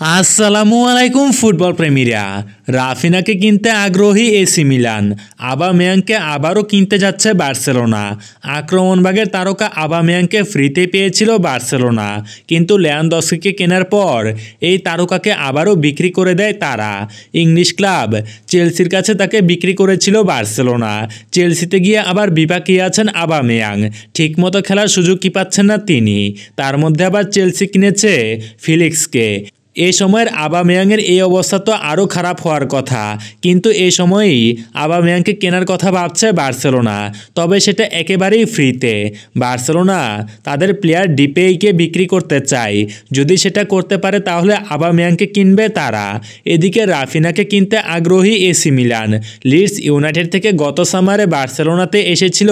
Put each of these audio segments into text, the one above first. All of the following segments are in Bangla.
আসসালামু আলাইকুম, ফুটবল প্রেমীরা। রাফিনাকে কিনতে আগ্রহী এসি মিলান। আবা মেয়াংকে আবারও কিনতে যাচ্ছে বার্সেলোনা। আক্রমণভাগের তারকা আবা মেয়াংকে ফ্রিতে পেয়েছিল বার্সেলোনা। কিন্তু লেয়ানদস্কিকে কেনার পর এই তারকাকে আবারও বিক্রি করে দেয় তারা। ইংলিশ ক্লাব চেলসির কাছে তাকে বিক্রি করেছিল বার্সেলোনা। চেলসিতে গিয়ে আবার বিপাকে আছেন আবা মেয়াং ঠিকমতো খেলার সুযোগ কি পাচ্ছেন না তিনি। তার মধ্যে আবার চেলসি কিনেছে ফিলিক্সকে। এই সময়ের আবামেয়াংয়ের এই অবস্থা তো আরও খারাপ হওয়ার কথা। কিন্তু এই সময়েই আবামেয়াংকে কেনার কথা ভাবছে বার্সেলোনা। তবে সেটা একেবারেই ফ্রিতে। বার্সেলোনা তাদের প্লেয়ার ডিপেইকে বিক্রি করতে চায়। যদি সেটা করতে পারে তাহলে আবামেয়াংকে কিনবে তারা। এদিকে রাফিনাকে কিনতে আগ্রহী এসি মিলান। লিডস ইউনাইটেড থেকে গত সামারে বার্সেলোনাতে এসেছিল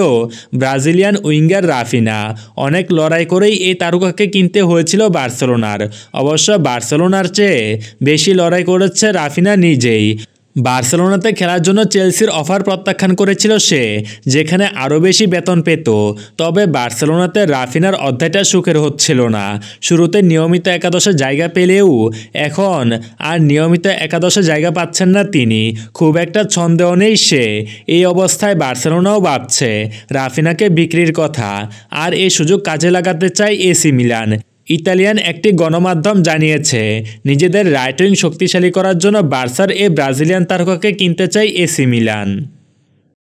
ব্রাজিলিয়ান উইঙ্গার রাফিনা। অনেক লড়াই করেই এই তারকাকে কিনতে হয়েছিল বার্সেলোনার। অবশ্য বার্সেলোনা বার্সেলোনার চেয়ে বেশি লড়াই করেছে রাফিনা নিজেই। বার্সেলোনাতে খেলার জন্য চেলসির অফার প্রত্যাখ্যান করেছিল সে, যেখানে আরও বেশি বেতন পেত। তবে বার্সেলোনাতে রাফিনার অধ্যায়টা সুখের হচ্ছিল না। শুরুতে নিয়মিত একাদশে জায়গা পেলেও এখন আর নিয়মিত একাদশে জায়গা পাচ্ছেন না তিনি। খুব একটা ছন্দেও নেই সে। এই অবস্থায় বার্সেলোনাও ভাবছে রাফিনাকে বিক্রির কথা। আর এই সুযোগ কাজে লাগাতে চায় এসি মিলান। ইতালিয়ান একটি গণমাধ্যম জানিয়েছে, নিজেদের রাইটিং শক্তিশালী করার জন্য বার্সার এ ব্রাজিলিয়ান তারকাকে কিনতে চাই এসি মিলান।